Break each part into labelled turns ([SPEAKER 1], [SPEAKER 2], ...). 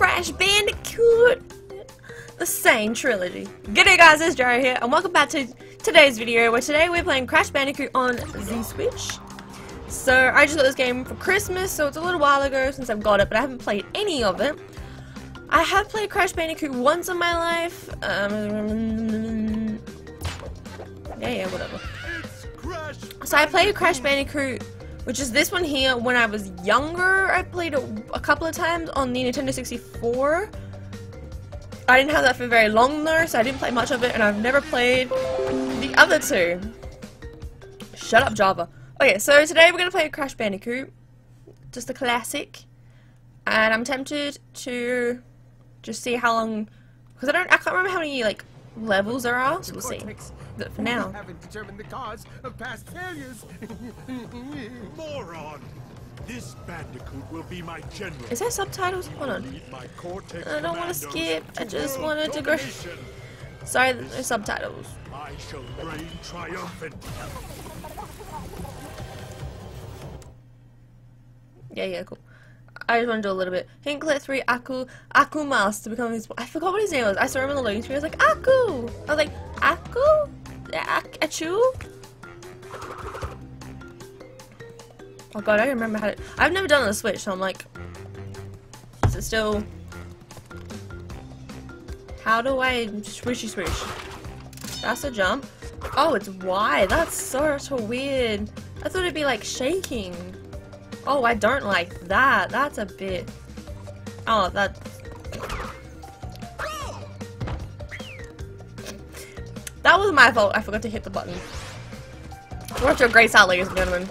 [SPEAKER 1] Crash Bandicoot, the same Trilogy. G'day guys, it's Jara here, and welcome back to today's video, where today we're playing Crash Bandicoot on Z-Switch. So, I just got this game for Christmas, so it's a little while ago since I've got it, but I haven't played any of it. I have played Crash Bandicoot once in my life. Um, yeah, yeah, whatever. So I played Crash Bandicoot which is this one here. When I was younger, I played it a couple of times on the Nintendo 64. I didn't have that for very long though, so I didn't play much of it, and I've never played the other two. Shut up, Java. Okay, so today we're gonna play Crash Bandicoot, just a classic, and I'm tempted to just see how long, because I don't, I can't remember how many like levels are, so we'll see. But for now.
[SPEAKER 2] haven't determined the cause of past failures.
[SPEAKER 3] Moron! This bandicoot will be my general.
[SPEAKER 1] Is there subtitles? Hold on. I don't want to skip. I just wanted to go. Sorry, there's subtitles.
[SPEAKER 3] I shall reign triumphant.
[SPEAKER 1] Yeah, yeah, cool. I just want to do a little bit. Hinklet 3 Aku Aku Mouse to become his I forgot what his name was. I saw him in the loading screen. I was like, Aku! I was like, Aku? Achu? Oh god, I remember how to- I've never done it on the Switch, so I'm like... Is it still... How do I swishy swish? That's a jump. Oh, it's Y. That's so, so weird. I thought it'd be like shaking. Oh, I don't like that. That's a bit... Oh, that... That was my fault. I forgot to hit the button. To a great start, ladies and gentlemen.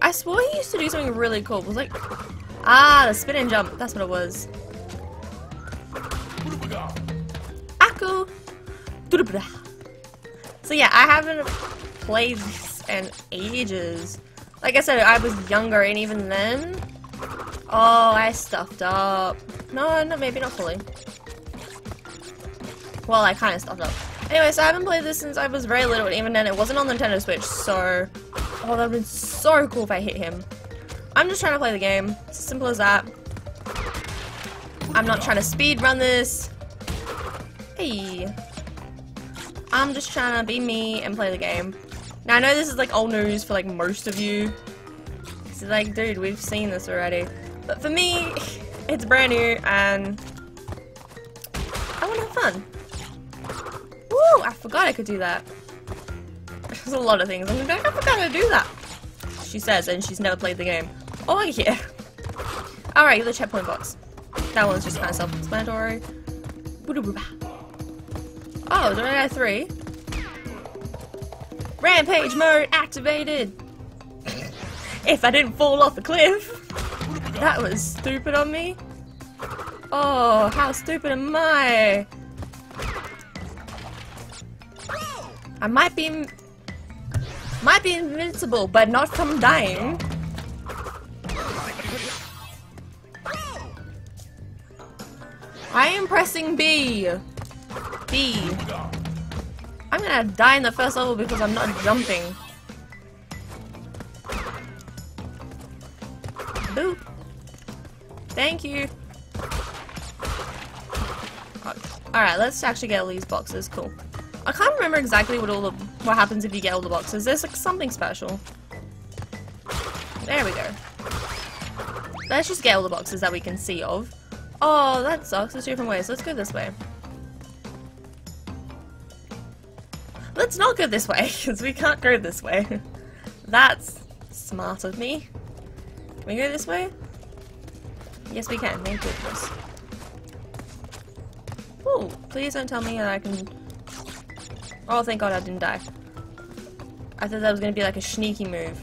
[SPEAKER 1] I swore he used to do something really cool. It was like... Ah, the spin and jump. That's what it was. Aku! So yeah, I haven't played this in ages. Like I said, I was younger, and even then... Oh, I stuffed up. No, no, maybe not fully. Well, I kind of stuffed up. Anyway, so I haven't played this since I was very little, and even then it wasn't on Nintendo Switch, so... Oh, that would have been so cool if I hit him. I'm just trying to play the game. It's as simple as that. I'm not trying to speed run this. Hey. I'm just trying to be me and play the game. Now, I know this is like old news for like most of you. It's like, dude, we've seen this already. But for me, it's brand new and I want to have fun. Woo! I forgot I could do that. There's a lot of things. I'm like, I forgot to do that. She says, and she's never played the game. Oh yeah. Alright, the checkpoint box. That one's just kind of self-explanatory. Oh, there are three. Rampage mode activated! if I didn't fall off a cliff! That was stupid on me. Oh, how stupid am I? I might be... Might be invincible, but not from dying. I am pressing B. B. I'm gonna die in the first level because I'm not jumping. Boop. Thank you. Alright, let's actually get all these boxes. Cool. I can't remember exactly what all the what happens if you get all the boxes. There's like something special. There we go. Let's just get all the boxes that we can see of. Oh, that sucks. There's different ways. Let's go this way. Let's not go this way, because we can't go this way. That's smart of me. Can we go this way? Yes, we can. Thank goodness. Oh, please don't tell me that I can... Oh, thank god I didn't die. I thought that was going to be like a sneaky move.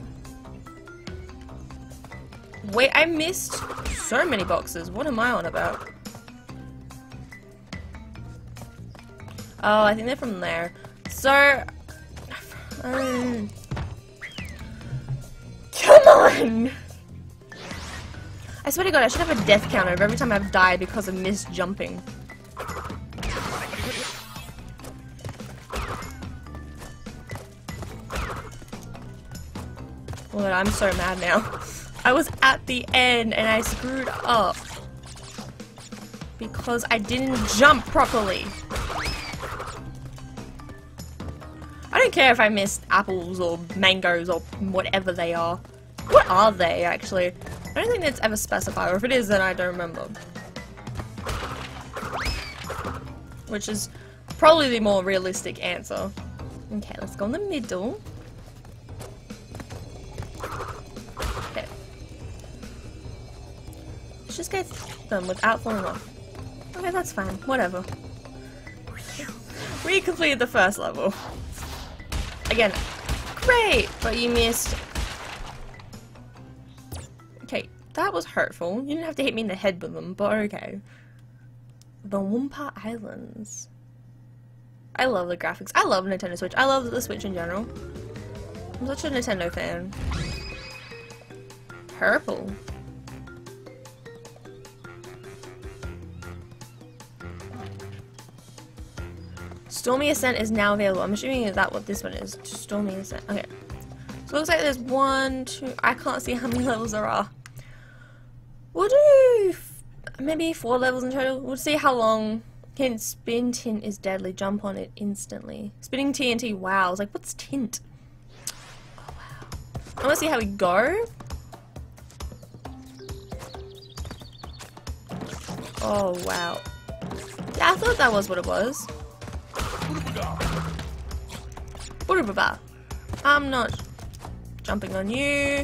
[SPEAKER 1] Wait, I missed so many boxes. What am I on about? Oh, I think they're from there. So... Um, come on! I swear to god, I should have a death counter of every time I've died because of missed jumping. Lord, I'm so mad now. I was at the end and I screwed up. Because I didn't jump properly. Don't care if I missed apples or mangoes or whatever they are. What are they, actually? I don't think that's ever specified, or if it is, then I don't remember. Which is probably the more realistic answer. Okay, let's go in the middle. Okay. Let's just get them without falling off. Okay, that's fine. Whatever. We completed the first level. Again, great, but you missed. Okay, that was hurtful. You didn't have to hit me in the head with them, but okay. The Wumpa Islands. I love the graphics. I love Nintendo Switch. I love the Switch in general. I'm such a Nintendo fan. Purple. Stormy Ascent is now available. I'm assuming is that what this one is? Stormy Ascent. Okay. So it looks like there's one, two. I can't see how many levels there are. We'll do maybe four levels in total. We'll see how long. Hint, spin tint is deadly. Jump on it instantly. Spinning TNT, wow. I was like, what's tint? Oh, wow. I want to see how we go. Oh, wow. Yeah, I thought that was what it was. I'm not jumping on you.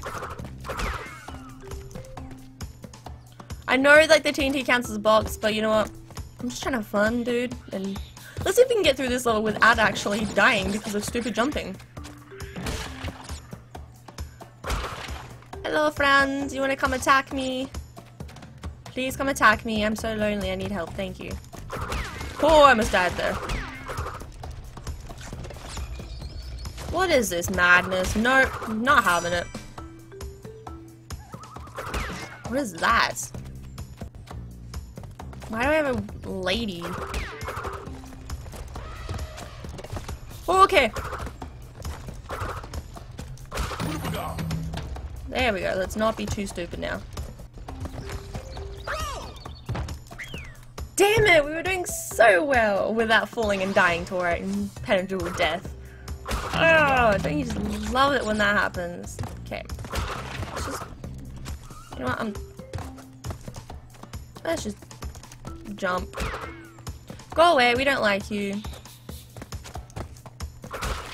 [SPEAKER 1] I know like the TNT counts as a box, but you know what? I'm just trying to have fun, dude. And let's see if we can get through this level without actually dying because of stupid jumping. Hello, friends. You want to come attack me? Please come attack me. I'm so lonely. I need help. Thank you. Oh, I almost died there. What is this madness? Nope, not having it. What is that? Why do I have a lady? Oh, okay. There we go. Let's not be too stupid now. Damn it! We were doing so well without falling and dying to our impenetrable death. Oh, don't you just love it when that happens? Okay. Let's just... You know what, I'm... Let's just... Jump. Go away, we don't like you.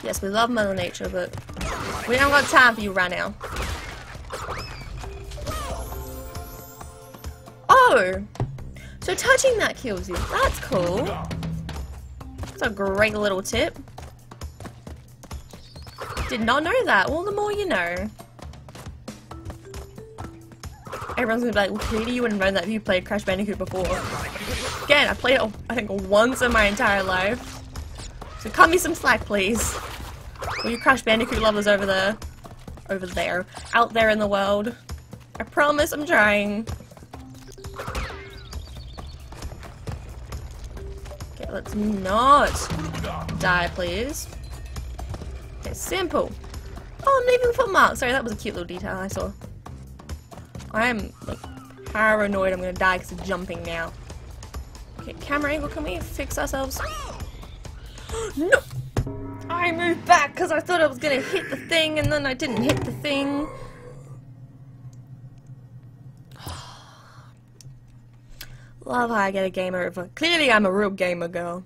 [SPEAKER 1] Yes, we love Mother Nature, but... We don't got time for you right now. Oh! So touching that kills you. That's cool. That's a great little tip. Did not know that. Well, the more you know. Everyone's gonna be like, well, clearly you wouldn't know that if you played Crash Bandicoot before. Again, I played it, I think, once in my entire life. So cut me some slack, please. All you Crash Bandicoot lovers over there. Over there. Out there in the world. I promise I'm trying. Okay, let's not die, please. Simple. Oh, I'm leaving footmarks. Sorry, that was a cute little detail I saw. I'm, like, paranoid I'm gonna die because of jumping now. Okay, camera angle, can we fix ourselves? no! I moved back because I thought I was gonna hit the thing and then I didn't hit the thing. Love how I get a game over. Clearly I'm a real gamer girl.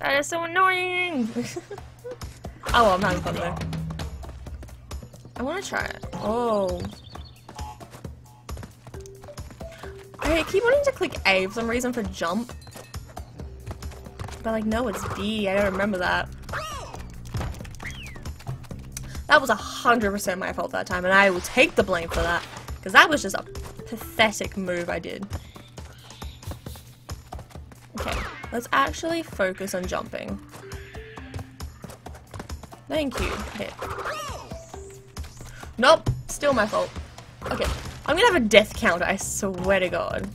[SPEAKER 1] That is so annoying! oh, well, I'm having fun though. I want to try it. Oh. I keep wanting to click A for some reason for jump. But like, no, it's D. I don't remember that. That was a 100% my fault that time, and I will take the blame for that. Because that was just a pathetic move I did. Let's actually focus on jumping. Thank you. Hit. Nope. Still my fault. Okay. I'm gonna have a death counter, I swear to god.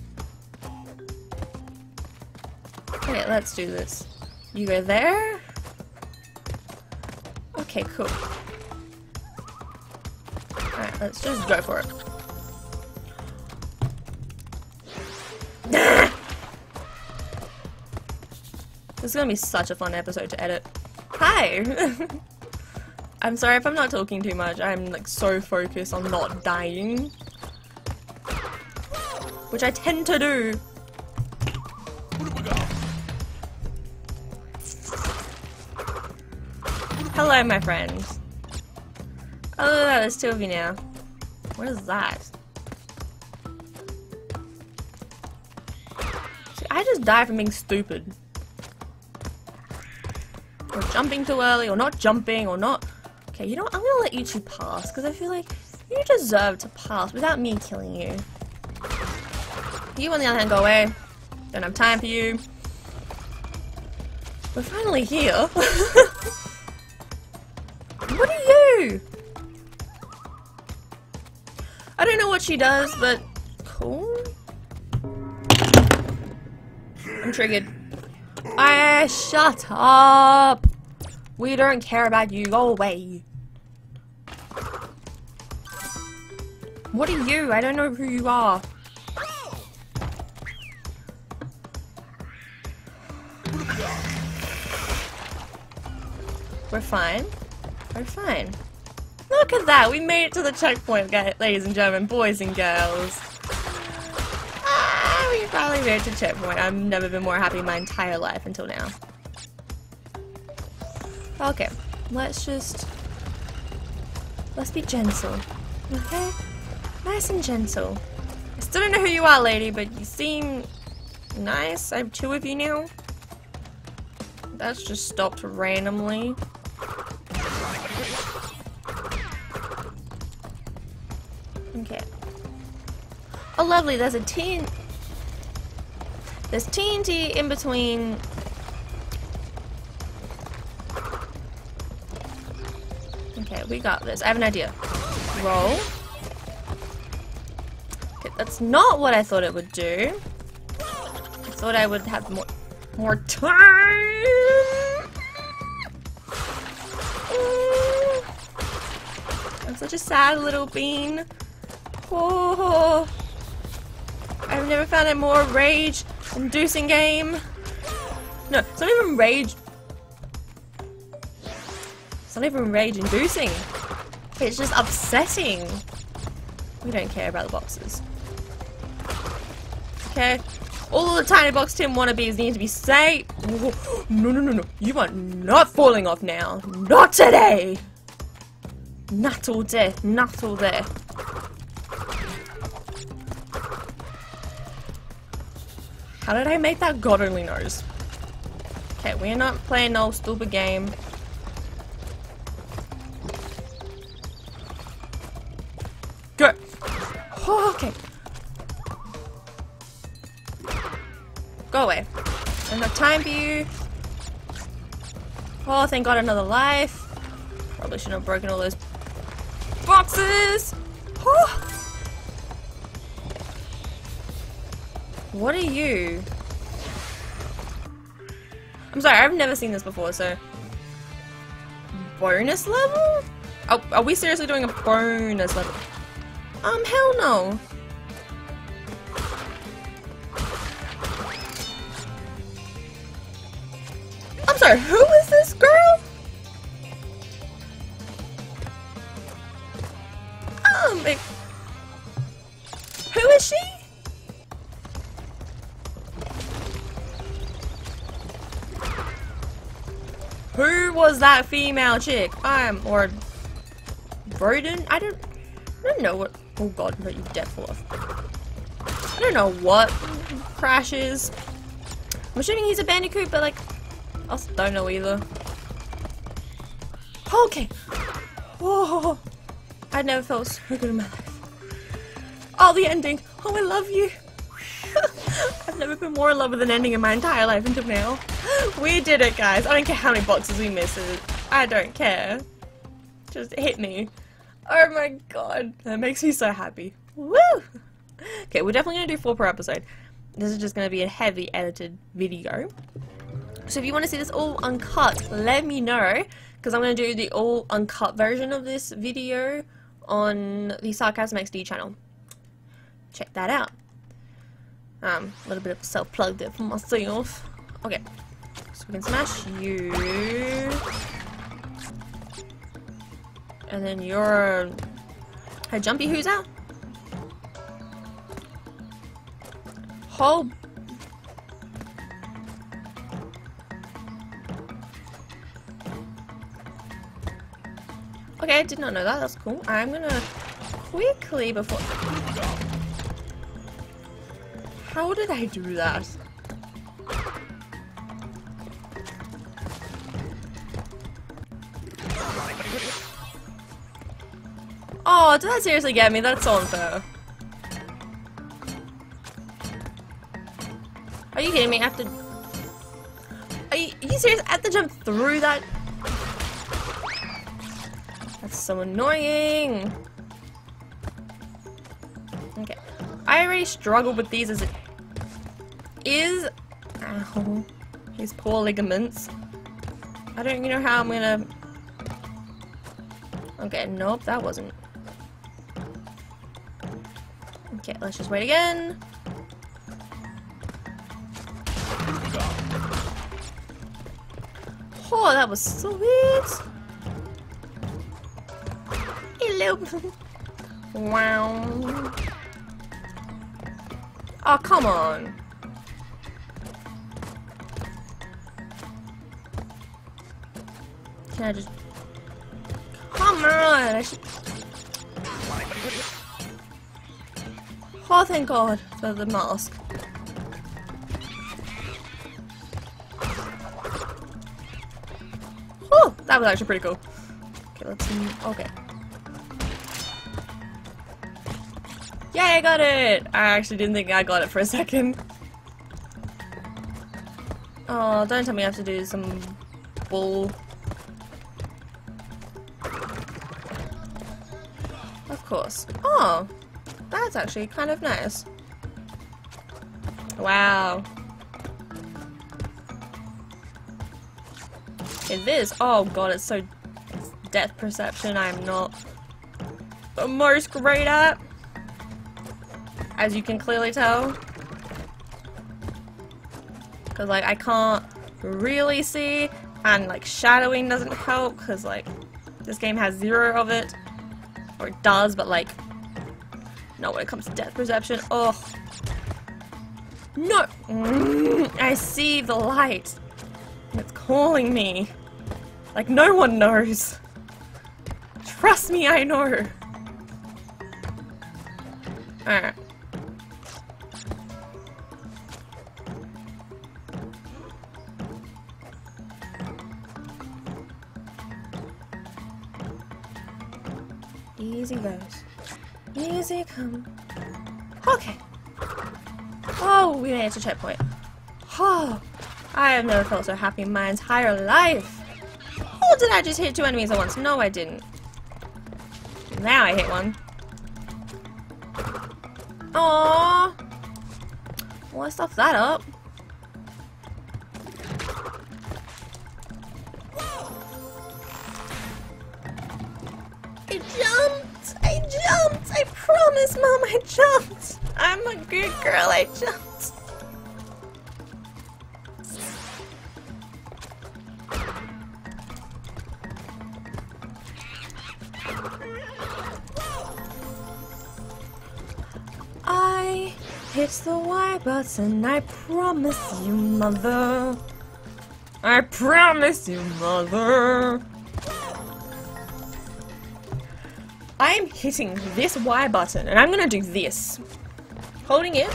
[SPEAKER 1] Okay, let's do this. You go there. Okay, cool. Alright, let's just go for it. This is gonna be such a fun episode to edit. Hi! I'm sorry if I'm not talking too much. I'm like so focused on not dying. Which I tend to do. Hello, my friends. Oh, there's two of you now. What is that? See, I just die from being stupid. Or jumping too early, or not jumping, or not... Okay, you know what? I'm gonna let you two pass, because I feel like you deserve to pass without me killing you. You, on the other hand, go away. Don't have time for you. We're finally here. what are you? I don't know what she does, but cool. I'm triggered. I shut up. We don't care about you. Go away. What are you? I don't know who you are. We're fine. We're fine. Look at that! We made it to the checkpoint, ladies and gentlemen, boys and girls. Finally made to checkpoint. I've never been more happy in my entire life until now. Okay, let's just... Let's be gentle, okay? Nice and gentle. I still don't know who you are, lady, but you seem nice. I have two of you now. That's just stopped randomly. Okay. Oh, lovely. There's a teen. There's TNT in between. Okay, we got this. I have an idea. Roll. Okay, that's not what I thought it would do. I thought I would have more more time. I'm such a sad little bean. Oh, I've never found a more rage-inducing game. No, it's not even rage. It's not even rage-inducing. It's just upsetting. We don't care about the boxes. Okay? All the tiny box Tim wannabes need to be safe. No, no, no, no. You are not falling off now. Not today. Not all day. Not all day. How did I make that? God only knows. Okay, we're not playing no stupid game. Go! Oh, okay. Go away. I have time for you. Oh, thank god, another life. Probably shouldn't have broken all those boxes. Oh. What are you? I'm sorry, I've never seen this before, so... Bonus level? Oh, are we seriously doing a bonus level? Um, hell no. I'm sorry, who Who was that female chick? I'm um, or Broden? I don't I don't know what oh god, but you dead of. I don't know what Crash is. I'm assuming he's a bandicoot, but like I don't know either. Okay. Oh, I never felt so good in my life. Oh, the ending. Oh, I love you. I've never been more in love with an ending in my entire life until now. We did it, guys. I don't care how many boxes we miss it. I don't care. Just hit me. Oh my god. That makes me so happy. Woo! Okay, we're definitely going to do four per episode. This is just going to be a heavy edited video. So if you want to see this all uncut, let me know. Because I'm going to do the all uncut version of this video on the Sarcasm XD channel. Check that out. Um, a little bit of self plug there for myself. Okay, so we can smash you. And then you're a jumpy who's out. Whole Okay, I did not know that. That's cool. I'm gonna quickly before. How did I do that? Oh, did that seriously get me? That's so unfair. Are you kidding me? I have to... Are you, are you serious? I have to jump through that? That's so annoying. Okay. I already struggled with these as it is. Ow. These poor ligaments. I don't even know how I'm gonna... Okay, nope, that wasn't. Let's just wait again. Oh, that was sweet. Hello. wow. Oh, come on. Can I just... Come on! Oh, thank God for the mask. Oh, that was actually pretty cool. Okay, let's see. Okay. Yay, I got it! I actually didn't think I got it for a second. Oh, don't tell me I have to do some bull. Of course. Oh, that's actually kind of nice. Wow. It is. Oh god, it's so death perception. I'm not the most great at as you can clearly tell. Because, like, I can't really see, and, like, shadowing doesn't help, because, like, this game has zero of it. Or it does, but, like, not when it comes to depth perception. Oh. No! Mm, I see the light. It's calling me. Like, no one knows. Trust me, I know. Alright. Easy goes. Easy come. Okay. Oh, we made it to checkpoint. Oh, I have never felt so happy in my entire life. Oh, did I just hit two enemies at once? No, I didn't. Now I hit one. Aww. Well, I stuffed that up. I promise, Mom, I jumped! I'm a good girl, I jumped. I hit the Y button, I promise you, mother. I promise you, mother. Hitting this Y button, and I'm gonna do this. Holding it.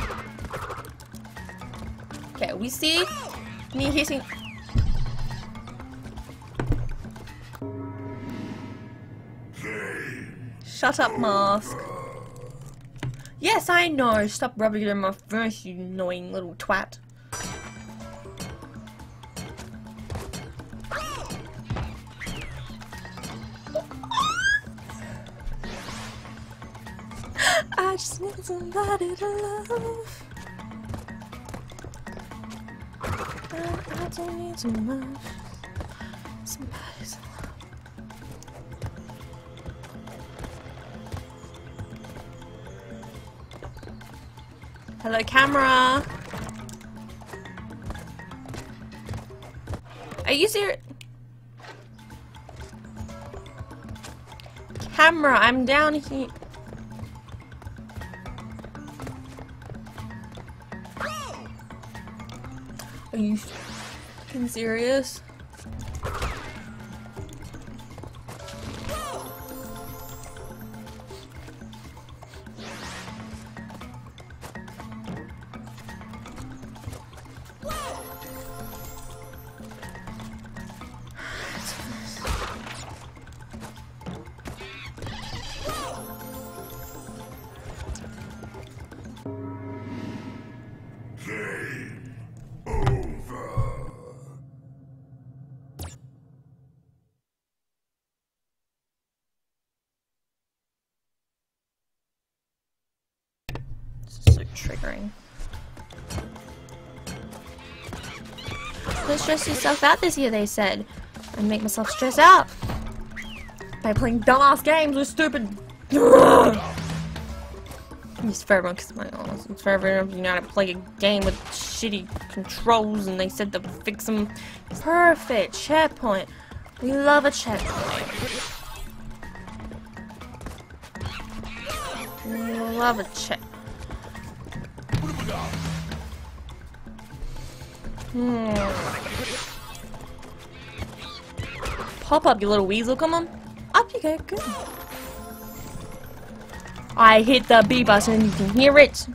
[SPEAKER 1] Okay, we see me hitting... Shut up, mask. Yes, I know. Stop rubbing it in my face, you annoying little twat. somebody to love. And I don't need too much. Love. Hello, camera. Are you serious? Camera, I'm down here. You fucking serious? So triggering. Don't stress yourself out this year, they said. I make myself stress out by playing dumbass games with stupid. It's for everyone because my oh, it's for everyone you know how to play a game with shitty controls and they said to fix them. Perfect checkpoint. We love a checkpoint. We love a check. Hmm. Pop up, you little weasel. Come on. Up you go. Good. I hit the B button. You can hear it.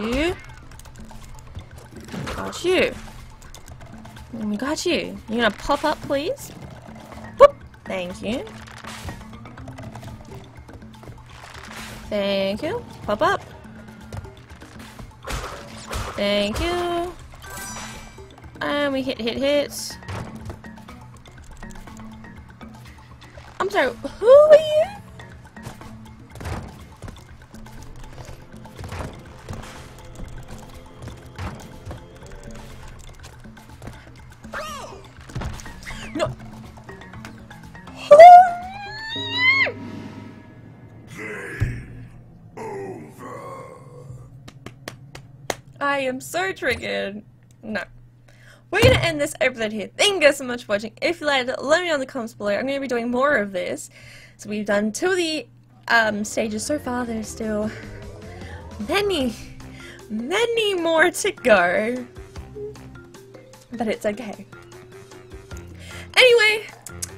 [SPEAKER 1] You. Got you. We got you. You gonna pop up, please? Boop. Thank you. Thank you. Pop up. Thank you. And we hit, hit, hits. I'm sorry, who are you? I am so triggered. No. We're going to end this episode here. Thank you guys so much for watching. If you liked it, let me know in the comments below. I'm going to be doing more of this. So we've done two of the um, stages so far. There's still many, many more to go. But it's okay. Anyway,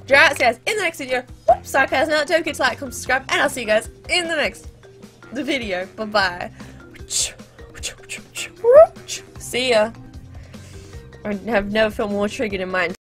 [SPEAKER 1] Droughts guys in the next video. Whoops, sarcasm out. Don't forget to like, comment, subscribe, and I'll see you guys in the next video. Bye bye. See ya. I have never felt more triggered in my